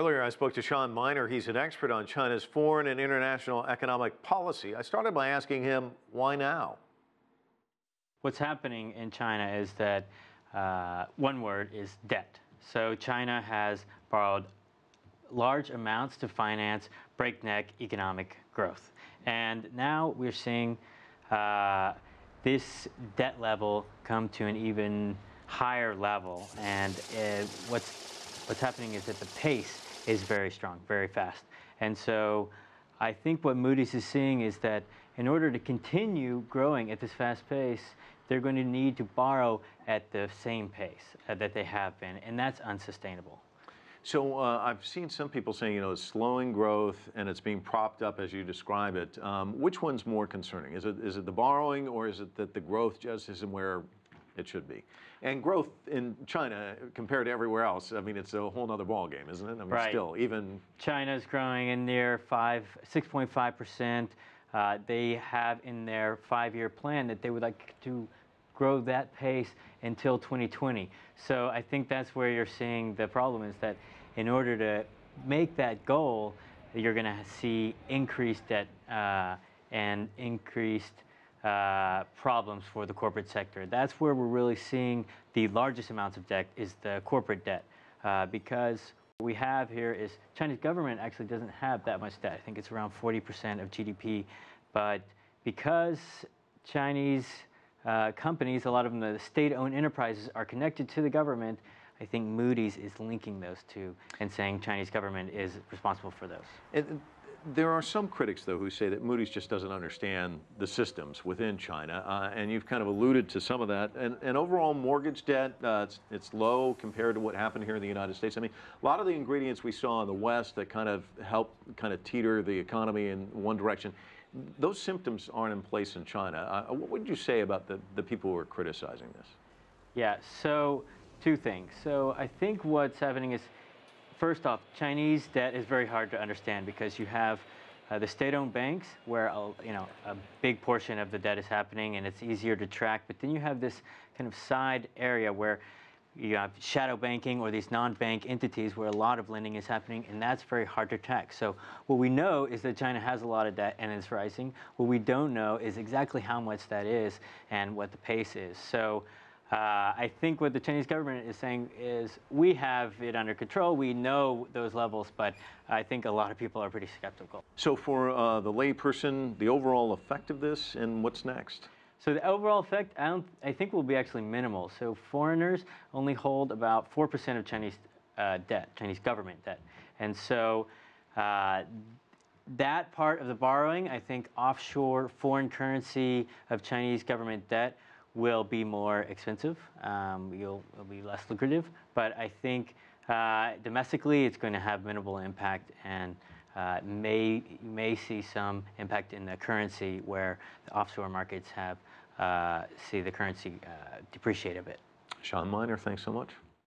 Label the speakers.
Speaker 1: Earlier, I spoke to Sean Miner. He's an expert on China's foreign and international economic policy. I started by asking him, why now?
Speaker 2: What's happening in China is that uh, one word is debt. So China has borrowed large amounts to finance breakneck economic growth. And now we're seeing uh, this debt level come to an even higher level. And uh, what's, what's happening is that the pace is very strong, very fast. And so I think what Moody's is seeing is that in order to continue growing at this fast pace, they're going to need to borrow at the same pace uh, that they have been, and that's unsustainable.
Speaker 1: So uh, I've seen some people saying, you know, it's slowing growth and it's being propped up as you describe it. Um, which one's more concerning? Is it is it the borrowing or is it that the growth just isn't where it should be? And growth in China compared to everywhere else, I mean, it's a whole other ballgame, isn't it? I mean,
Speaker 2: right.
Speaker 1: still, even
Speaker 2: China's growing in near five, 6.5 percent. Uh, they have in their five-year plan that they would like to grow that pace until 2020. So I think that's where you're seeing the problem is that in order to make that goal, you're going to see increased debt uh, and increased uh, problems for the corporate sector. That's where we're really seeing the largest amounts of debt is the corporate debt uh, because what we have here is Chinese government actually doesn't have that much debt. I think it's around 40% of GDP, but because Chinese uh, companies, a lot of them, the state-owned enterprises, are connected to the government. I think Moody's is linking those two and saying Chinese government is responsible for those.
Speaker 1: And there are some critics, though, who say that Moody's just doesn't understand the systems within China, uh, and you've kind of alluded to some of that. And, and overall mortgage debt, uh, it's, it's, low compared to what happened here in the United States. I mean, a lot of the ingredients we saw in the West that kind of help kind of teeter the economy in one direction, those symptoms aren't in place in China. Uh, what would you say about the, the people who are criticizing this?
Speaker 2: Yeah, so two things. So I think what's happening is, first off, Chinese debt is very hard to understand because you have uh, the state-owned banks where a, you know a big portion of the debt is happening and it's easier to track. But then you have this kind of side area where you have shadow banking or these non-bank entities where a lot of lending is happening, and that's very hard to track. So what we know is that China has a lot of debt and it's rising. What we don't know is exactly how much that is and what the pace is. So uh, I think what the Chinese government is saying is we have it under control. We know those levels, but I think a lot of people are pretty skeptical.
Speaker 1: So for uh, the layperson, the overall effect of this and what's next?
Speaker 2: So the overall effect, I, don't, I think, will be actually minimal. So foreigners only hold about 4% of Chinese uh, debt, Chinese government debt. And so uh, that part of the borrowing, I think offshore foreign currency of Chinese government debt will be more expensive. Um, you'll, it'll be less lucrative. But I think uh, domestically, it's going to have minimal impact and uh, may, may see some impact in the currency where the offshore markets have uh, see the currency uh, depreciate a bit.
Speaker 1: Sean Miner, thanks so much.